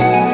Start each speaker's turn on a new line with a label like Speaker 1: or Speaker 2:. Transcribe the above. Speaker 1: oh.